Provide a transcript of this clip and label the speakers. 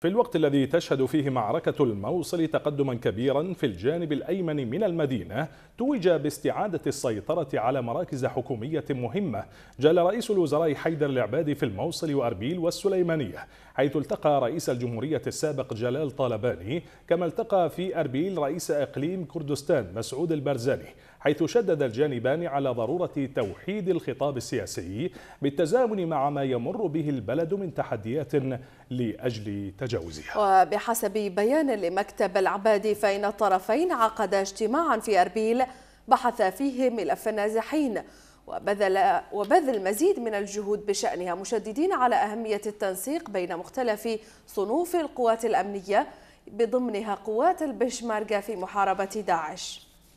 Speaker 1: في الوقت الذي تشهد فيه معركة الموصل تقدما كبيرا في الجانب الأيمن من المدينة توج باستعادة السيطرة على مراكز حكومية مهمة. جال رئيس الوزراء حيدر العبادي في الموصل وأربيل والسليمانية حيث التقى رئيس الجمهورية السابق جلال طالباني كما التقى في أربيل رئيس إقليم كردستان مسعود البرزاني. حيث شدد الجانبان على ضرورة توحيد الخطاب السياسي بالتزامن مع ما يمر به البلد من تحديات لأجل تجاوزها.
Speaker 2: وبحسب بيان لمكتب العبادي فإن الطرفين عقد اجتماعا في أربيل بحث فيه ملف النازحين وبذل, وبذل مزيد من الجهود بشأنها مشددين على أهمية التنسيق بين مختلف صنوف القوات الأمنية بضمنها قوات البشمركة في محاربة داعش.